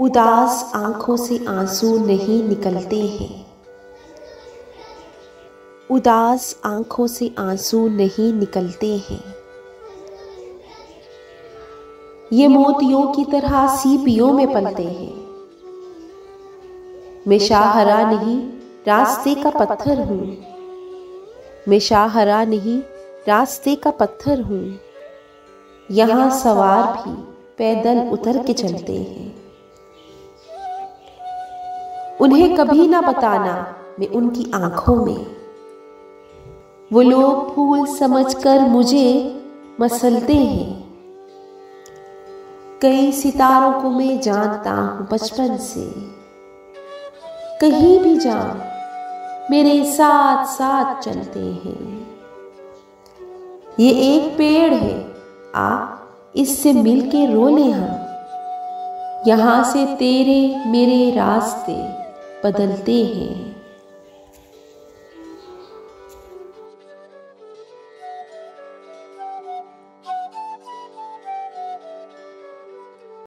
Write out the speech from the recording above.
उदास आँखों से आँसू नहीं निकलते हैं। उदास आँखों से आँसू नहीं निकलते हैं। ये मोतियों की तरह सीपियों में पलते हैं। मैं शाहरा नहीं, रास्ते का पत्थर हूँ। मैं शाहरा नहीं, रास्ते का पत्थर हूँ। यहाँ सवार भी पैदल उतर के चलते हैं। उन्हें कभी ना बताना मैं उनकी आँखों में। वो लोग फूल समझकर मुझे मसलते हैं। कई सितारों को मैं जानता हूँ बचपन से। कहीं भी जा मेरे साथ साथ चलते हैं। ये एक पेड़ है आ इससे मिलके रोले हम। यहाँ से तेरे मेरे रास्ते। बदलते हैं।